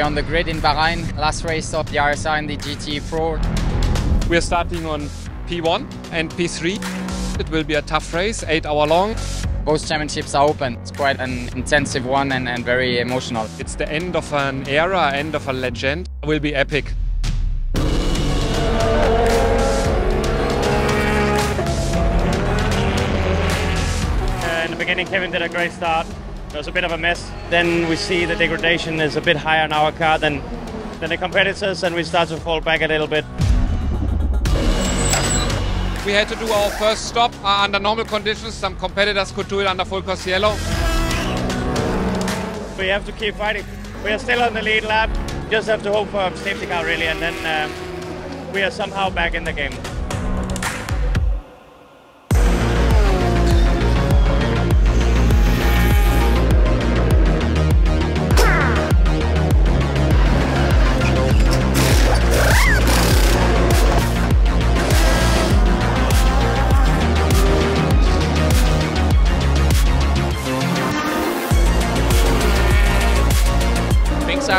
we're on the grid in Bahrain, last race of the RSR and the GT Pro. We're starting on P1 and P3. It will be a tough race, 8 hour long. Both championships are open. It's quite an intensive one and, and very emotional. It's the end of an era, end of a legend. It will be epic. in the beginning, Kevin did a great start. It was a bit of a mess. Then we see the degradation is a bit higher in our car than, than the competitors, and we start to fall back a little bit. We had to do our first stop uh, under normal conditions. Some competitors could do it under full course yellow. We have to keep fighting. We are still on the lead lap. Just have to hope for a safety car, really, and then um, we are somehow back in the game.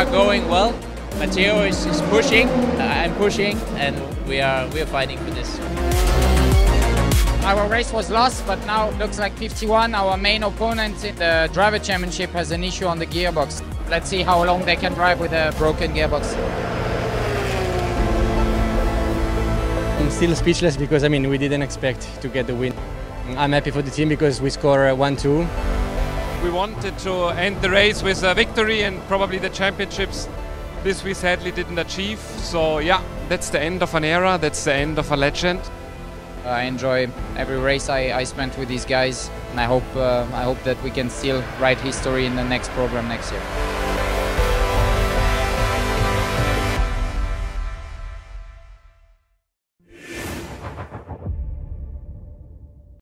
Are going well. Matteo is, is pushing, uh, I'm pushing, and we are we are fighting for this. Our race was lost, but now looks like 51. Our main opponent in the driver championship has an issue on the gearbox. Let's see how long they can drive with a broken gearbox. I'm still speechless because I mean we didn't expect to get the win. I'm happy for the team because we score 1-2. We wanted to end the race with a victory and probably the championships. This we sadly didn't achieve. So yeah, that's the end of an era. That's the end of a legend. I enjoy every race I, I spent with these guys, and I hope uh, I hope that we can still write history in the next program next year.